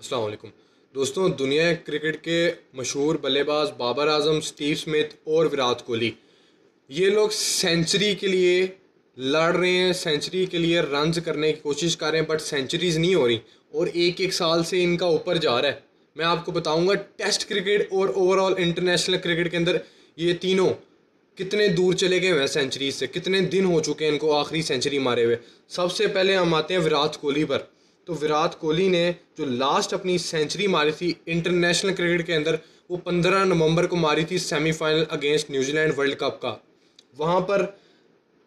अस्सलाम वालेकुम। दोस्तों, दुनिया क्रिकेट के मशहूर बल्लेबाज बाबर आज़म, स्टीव स्मिथ और विराट कोहली। ये लोग सेंचुरी के लिए लड़ रहे हैं, सेंचुरी के लिए रन करने की कोशिश कर रहे हैं बट सेंचुरीज नहीं हो रही और एक एक साल से इनका ऊपर जा रहा है। मैं आपको बताऊँगा, टेस्ट क्रिकेट और ओवरऑल इंटरनेशनल क्रिकेट के अंदर ये तीनों कितने दूर चले गए हैं सेंचुरी से, कितने दिन हो चुके हैं इनको आखिरी सेंचुरी मारे हुए। सबसे पहले हम आते हैं विराट कोहली पर। तो विराट कोहली ने जो लास्ट अपनी सेंचुरी मारी थी इंटरनेशनल क्रिकेट के अंदर, वो पंद्रह नवंबर को मारी थी semifinal against New Zealand world cup का। वहाँ पर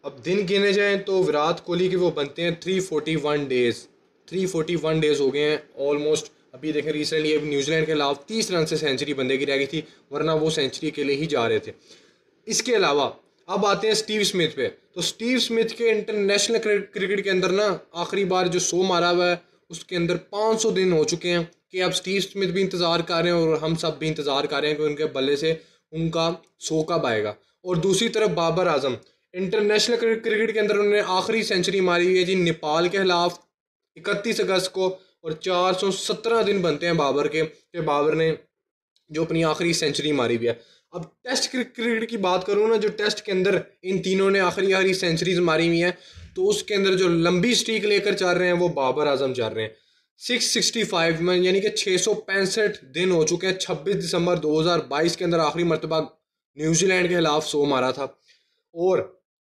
अब दिन गिने जाएँ तो विराट कोहली के वो बनते हैं three forty one days three forty one days हो गए हैं ऑलमोस्ट अभी देखें रिसेंटली अभी न्यूजीलैंड के खिलाफ तीस रन से सेंचुरी बंदे की रह गई थी, वरना वो सेंचुरी के लिए ही जा रहे थे। इसके अलावा, अब आते हैं स्टीव स्मिथ पे। तो स्टीव स्मिथ के इंटरनेशनल क्रिकेट के अंदर ना, आखिरी बार जो शो मारा हुआ है उसके अंदर 500 दिन हो चुके हैं कि अब स्टीव स्मिथ भी इंतज़ार कर रहे हैं और हम सब भी इंतज़ार कर रहे हैं कि उनके बल्ले से उनका सो कब आएगा। और दूसरी तरफ़ बाबर आज़म इंटरनेशनल क्रिकेट के अंदर उन्होंने आखिरी सेंचुरी मारी हुई है जी नेपाल के खिलाफ, इकतीस अगस्त को और चार सौ सत्रह दिन बनते हैं बाबर के, कि बाबर ने जो अपनी आखिरी सेंचुरी मारी हुई है। अब टेस्ट क्रिकेट की बात करूँ ना, जो टेस्ट के अंदर इन तीनों ने आखिरी आखिरी सेंचुरीज मारी हुई हैं तो उसके अंदर जो लंबी स्ट्रीक लेकर चल रहे हैं, वो बाबर आज़म चल रहे हैं। सिक्स सिक्सटी फाइव में, यानी कि छः सौ पैंसठ दिन हो चुके हैं। छब्बीस दिसंबर दो हज़ार बाईस के अंदर आखिरी मरतबा न्यूजीलैंड के खिलाफ सो मारा था। और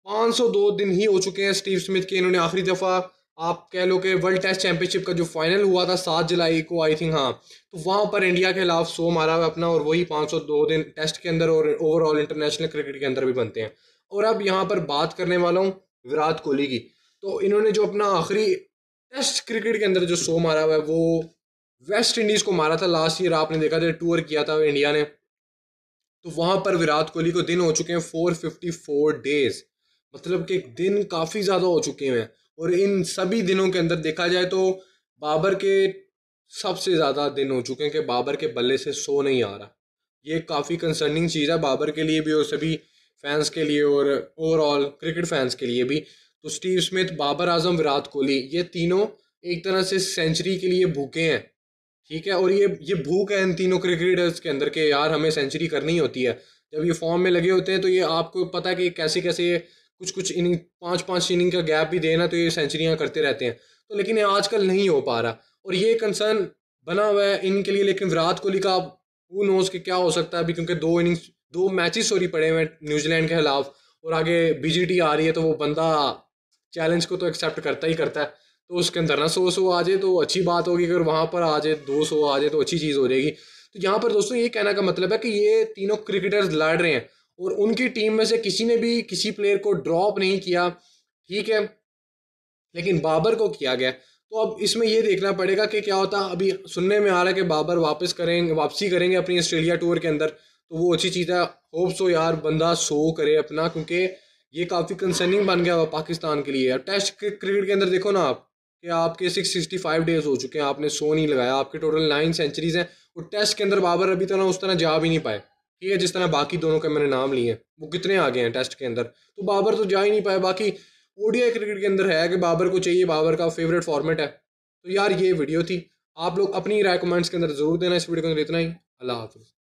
पाँच सौ दो दिन ही हो चुके हैं स्टीव स्मिथ के। इन्होंने आखिरी दफ़ा आप कह लो कि वर्ल्ड टेस्ट चैंपियनशिप का जो फाइनल हुआ था सात जुलाई को आई थिंक हाँ तो वहाँ पर इंडिया के खिलाफ सो मारा हुआ अपना। और वही पाँच सौ दो दिन टेस्ट के अंदर और ओवरऑल इंटरनेशनल क्रिकेट के अंदर भी बनते हैं। और अब यहाँ पर बात करने वाला हूँ विराट कोहली की। तो इन्होंने जो अपना आखिरी टेस्ट क्रिकेट के अंदर जो शो मारा हुआ है, वो वेस्ट इंडीज़ को मारा था। लास्ट ईयर आपने देखा था, टूर किया था इंडिया ने। तो वहाँ पर विराट कोहली को दिन हो चुके हैं फोर फिफ्टी फोर डेज़ मतलब कि दिन काफ़ी ज़्यादा हो चुके हैं। और इन सभी दिनों के अंदर देखा जाए तो बाबर के सबसे ज़्यादा दिन हो चुके हैं कि बाबर के बल्ले से सो नहीं आ रहा। ये काफ़ी कंसर्निंग चीज़ है बाबर के लिए भी और सभी फैंस के लिए और ओवरऑल क्रिकेट फैंस के लिए भी। तो स्टीव स्मिथ बाबर आज़म विराट कोहली ये तीनों एक तरह से सेंचुरी के लिए भूखे हैं। ठीक है? और ये ये भूख है इन तीनों क्रिकेटर्स के अंदर के यार हमें सेंचुरी करनी होती है। जब ये फॉर्म में लगे होते हैं तो ये आपको पता है कि कैसे कैसे कुछ कुछ इनिंग पाँच पाँच इनिंग का गैप भी देना तो ये सेंचुरियाँ करते रहते हैं। तो लेकिन ये आजकल नहीं हो पा रहा। और ये कंसर्न बना हुआ है इनके लिए, लेकिन विराट कोहली का वो नोज़ के क्या हो सकता है अभी क्योंकि दो इनिंग्स दो मैचेस सॉरी पड़े हुए हैं न्यूजीलैंड के खिलाफ, और आगे बीजीटी आ रही है तो वो बंदा चैलेंज को तो एक्सेप्ट करता ही करता है। तो उसके अंदर ना सौ सौ आ जाए तो अच्छी बात होगी, अगर वहाँ पर आ जाए, दो सौ आ जाए तो अच्छी चीज़ हो जाएगी। तो यहाँ पर दोस्तों ये कहना का मतलब है कि ये तीनों क्रिकेटर्स लड़ रहे हैं, और उनकी टीम में से किसी ने भी किसी प्लेयर को ड्रॉप नहीं किया, ठीक है? लेकिन बाबर को किया गया। तो अब इसमें ये देखना पड़ेगा कि क्या होता, अभी सुनने में आ रहा है कि बाबर वापस करेंगे, वापसी करेंगे अपनी ऑस्ट्रेलिया टूर के अंदर। तो वो अच्छी चीज़ है। होप सो यार, बंदा शो करे अपना, क्योंकि ये काफ़ी कंसर्निंग बन गया पाकिस्तान के लिए। टेस्ट क्रिकेट के अंदर देखो ना आप, कि आपके सिक्स सिक्सटी फाइव डेज़ हो चुके हैं, आपने सो नहीं लगाया, आपके टोटल नाइन सेंचुरीज हैं, और टेस्ट के अंदर बाबर अभी तो ना उस तरह जा भी नहीं पाए। ठीक है, जिस तरह बाकी दोनों के मैंने नाम लिए, वो कितने आ गए हैं टेस्ट के अंदर। तो बाबर तो जा ही नहीं पाए, बाकी ओडीआई क्रिकेट के अंदर है कि बाबर को चाहिए, बाबर का फेवरेट फॉर्मेट है। तो यार ये वीडियो थी। आप लोग अपनी राय कमेंट्स के अंदर ज़रूर देना, इस वीडियो के अंदर इतना ही। अल्लाह हाफिज़।